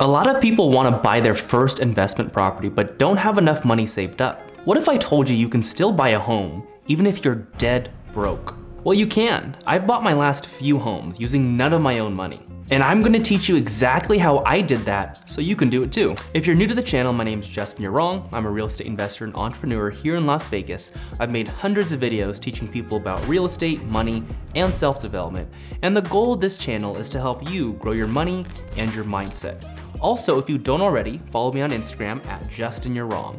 A lot of people want to buy their first investment property but don't have enough money saved up. What if I told you you can still buy a home even if you're dead broke? Well, you can. I've bought my last few homes using none of my own money. And I'm gonna teach you exactly how I did that so you can do it too. If you're new to the channel, my name's Justin Yurong. I'm a real estate investor and entrepreneur here in Las Vegas. I've made hundreds of videos teaching people about real estate, money, and self-development. And the goal of this channel is to help you grow your money and your mindset. Also, if you don't already, follow me on Instagram at Justin Yurong.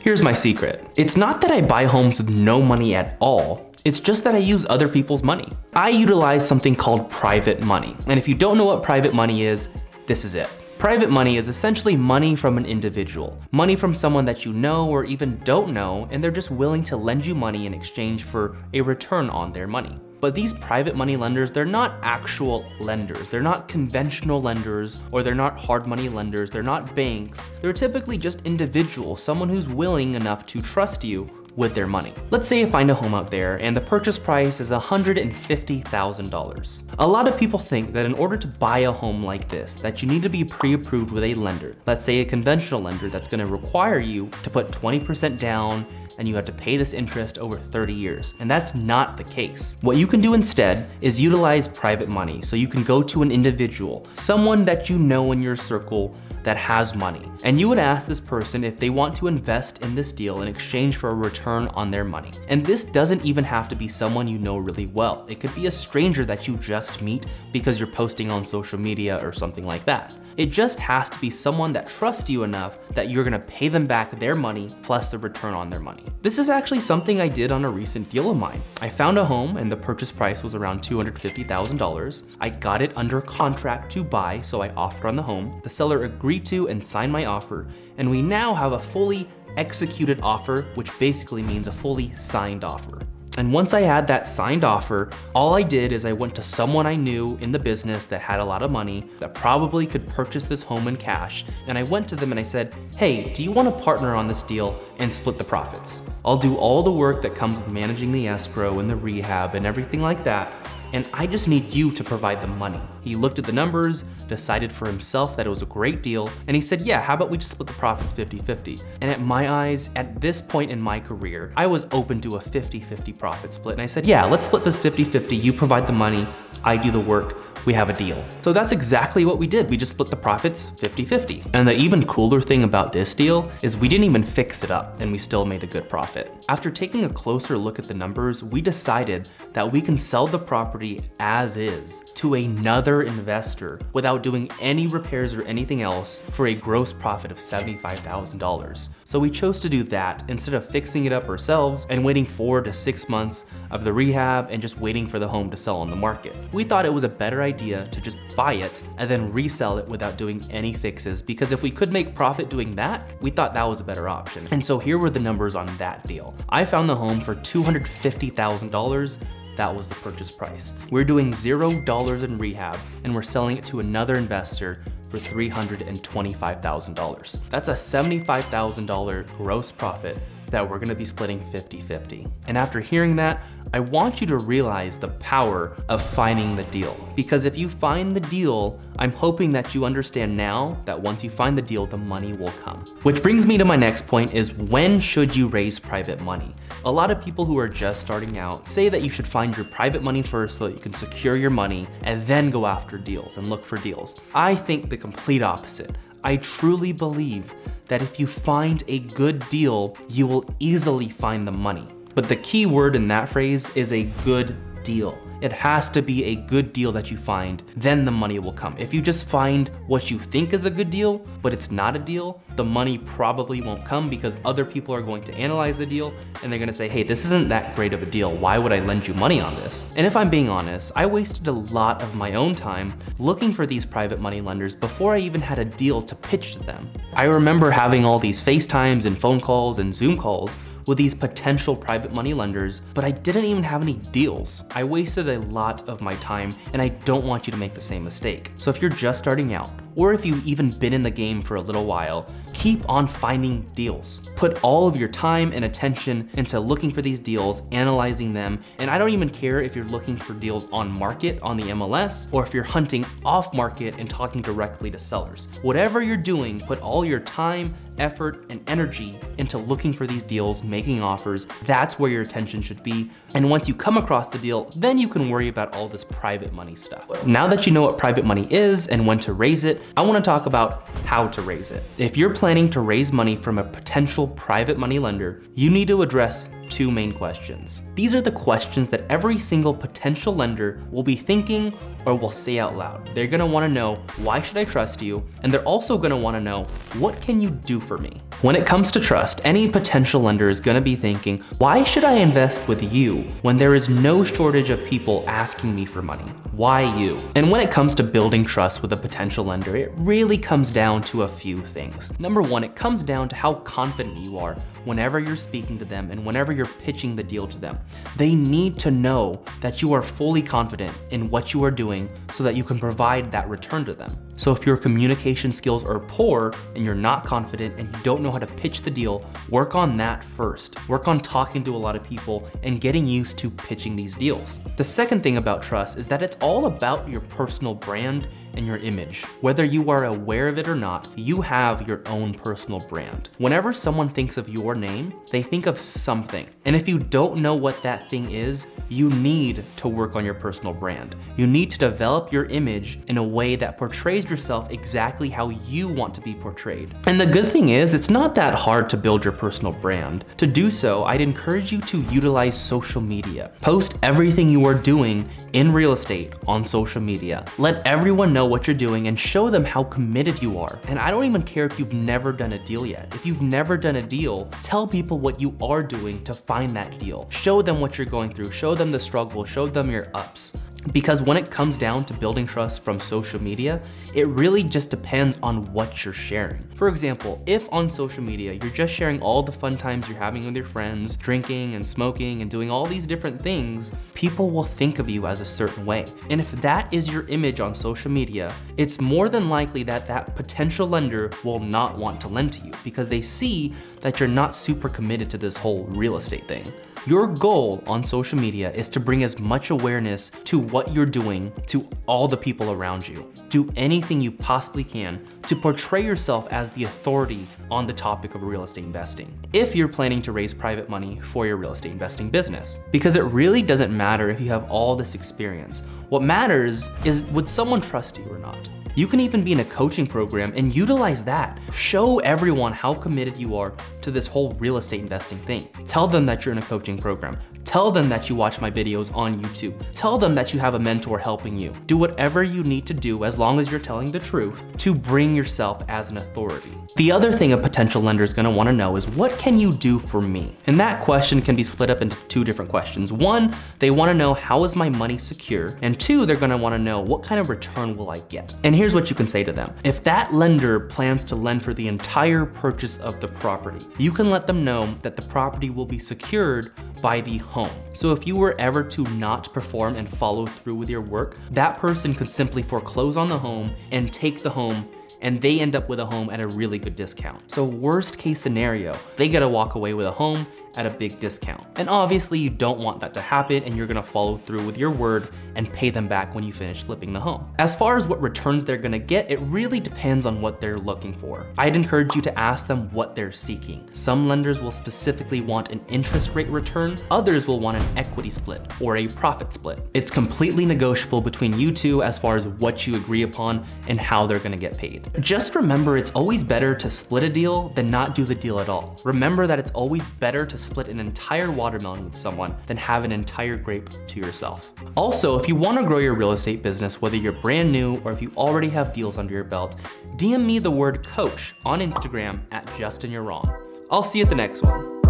Here's my secret. It's not that I buy homes with no money at all. It's just that I use other people's money. I utilize something called private money. And if you don't know what private money is, this is it. Private money is essentially money from an individual, money from someone that you know or even don't know, and they're just willing to lend you money in exchange for a return on their money. But these private money lenders, they're not actual lenders. They're not conventional lenders or they're not hard money lenders. They're not banks. They're typically just individuals, someone who's willing enough to trust you with their money. Let's say you find a home out there and the purchase price is $150,000. A lot of people think that in order to buy a home like this, that you need to be pre-approved with a lender. Let's say a conventional lender that's gonna require you to put 20% down and you have to pay this interest over 30 years. And that's not the case. What you can do instead is utilize private money. So you can go to an individual, someone that you know in your circle that has money. And you would ask this person if they want to invest in this deal in exchange for a return on their money. And this doesn't even have to be someone you know really well. It could be a stranger that you just meet because you're posting on social media or something like that. It just has to be someone that trusts you enough that you're gonna pay them back their money plus the return on their money. This is actually something I did on a recent deal of mine. I found a home and the purchase price was around $250,000. I got it under contract to buy, so I offered on the home. The seller agreed to and signed my offer, and we now have a fully executed offer, which basically means a fully signed offer. And once I had that signed offer, all I did is I went to someone I knew in the business that had a lot of money that probably could purchase this home in cash. And I went to them and I said, hey, do you want to partner on this deal and split the profits? I'll do all the work that comes with managing the escrow and the rehab and everything like that and I just need you to provide the money. He looked at the numbers, decided for himself that it was a great deal, and he said, yeah, how about we just split the profits 50-50? And at my eyes, at this point in my career, I was open to a 50-50 profit split. And I said, yeah, let's split this 50-50, you provide the money, I do the work, we have a deal. So that's exactly what we did. We just split the profits 50-50. And the even cooler thing about this deal is we didn't even fix it up and we still made a good profit. After taking a closer look at the numbers, we decided that we can sell the property as is to another investor without doing any repairs or anything else for a gross profit of $75,000. So we chose to do that instead of fixing it up ourselves and waiting four to six months of the rehab and just waiting for the home to sell on the market. We thought it was a better idea to just buy it and then resell it without doing any fixes because if we could make profit doing that, we thought that was a better option. And so here were the numbers on that deal. I found the home for $250,000 that was the purchase price. We're doing $0 in rehab and we're selling it to another investor for $325,000. That's a $75,000 gross profit that we're gonna be splitting 50-50. And after hearing that, I want you to realize the power of finding the deal. Because if you find the deal, I'm hoping that you understand now that once you find the deal, the money will come. Which brings me to my next point is when should you raise private money? A lot of people who are just starting out say that you should find your private money first so that you can secure your money and then go after deals and look for deals. I think the complete opposite. I truly believe that if you find a good deal, you will easily find the money. But the key word in that phrase is a good deal. It has to be a good deal that you find, then the money will come. If you just find what you think is a good deal, but it's not a deal, the money probably won't come because other people are going to analyze the deal and they're gonna say, hey, this isn't that great of a deal. Why would I lend you money on this? And if I'm being honest, I wasted a lot of my own time looking for these private money lenders before I even had a deal to pitch to them. I remember having all these FaceTimes and phone calls and Zoom calls with these potential private money lenders, but I didn't even have any deals. I wasted a lot of my time and I don't want you to make the same mistake. So if you're just starting out, or if you've even been in the game for a little while, keep on finding deals. Put all of your time and attention into looking for these deals, analyzing them, and I don't even care if you're looking for deals on market on the MLS or if you're hunting off market and talking directly to sellers. Whatever you're doing, put all your time, effort, and energy into looking for these deals, making offers. That's where your attention should be. And once you come across the deal, then you can worry about all this private money stuff. Now that you know what private money is and when to raise it, I wanna talk about how to raise it. If you're planning to raise money from a potential private money lender, you need to address two main questions. These are the questions that every single potential lender will be thinking or will say out loud. They're gonna wanna know, why should I trust you? And they're also gonna wanna know, what can you do for me? When it comes to trust, any potential lender is gonna be thinking, why should I invest with you when there is no shortage of people asking me for money? Why you? And when it comes to building trust with a potential lender, it really comes down to a few things. Number one, it comes down to how confident you are whenever you're speaking to them and whenever you're pitching the deal to them. They need to know that you are fully confident in what you are doing so that you can provide that return to them. So if your communication skills are poor and you're not confident and you don't know how to pitch the deal, work on that first. Work on talking to a lot of people and getting used to pitching these deals. The second thing about trust is that it's all about your personal brand and your image. Whether you are aware of it or not, you have your own personal brand. Whenever someone thinks of your name, they think of something. And if you don't know what that thing is, you need to work on your personal brand. You need to develop your image in a way that portrays yourself exactly how you want to be portrayed. And the good thing is, it's not that hard to build your personal brand. To do so, I'd encourage you to utilize social media. Post everything you are doing in real estate on social media. Let everyone know what you're doing and show them how committed you are. And I don't even care if you've never done a deal yet. If you've never done a deal, tell people what you are doing to find that deal. Show them what you're going through. Show them them the struggle, show them your ups. Because when it comes down to building trust from social media, it really just depends on what you're sharing. For example, if on social media you're just sharing all the fun times you're having with your friends, drinking and smoking and doing all these different things, people will think of you as a certain way. And if that is your image on social media, it's more than likely that that potential lender will not want to lend to you because they see that you're not super committed to this whole real estate thing. Your goal on social media is to bring as much awareness to what you're doing to all the people around you. Do anything you possibly can to portray yourself as the authority on the topic of real estate investing. If you're planning to raise private money for your real estate investing business, because it really doesn't matter if you have all this experience. What matters is would someone trust you or not? You can even be in a coaching program and utilize that. Show everyone how committed you are to this whole real estate investing thing. Tell them that you're in a coaching program. Tell them that you watch my videos on YouTube. Tell them that you have a mentor helping you. Do whatever you need to do as long as you're telling the truth to bring yourself as an authority. The other thing a potential lender is gonna wanna know is what can you do for me? And that question can be split up into two different questions. One, they wanna know how is my money secure? And two, they're gonna wanna know what kind of return will I get? And here's what you can say to them. If that lender plans to lend for the entire purchase of the property, you can let them know that the property will be secured by the home. So if you were ever to not perform and follow through with your work, that person could simply foreclose on the home and take the home and they end up with a home at a really good discount. So worst case scenario, they get to walk away with a home at a big discount. And obviously you don't want that to happen and you're gonna follow through with your word and pay them back when you finish flipping the home. As far as what returns they're gonna get, it really depends on what they're looking for. I'd encourage you to ask them what they're seeking. Some lenders will specifically want an interest rate return, others will want an equity split or a profit split. It's completely negotiable between you two as far as what you agree upon and how they're gonna get paid. Just remember it's always better to split a deal than not do the deal at all. Remember that it's always better to split an entire watermelon with someone than have an entire grape to yourself. Also, if you wanna grow your real estate business, whether you're brand new or if you already have deals under your belt, DM me the word coach on Instagram at Justin Yurong. I'll see you at the next one.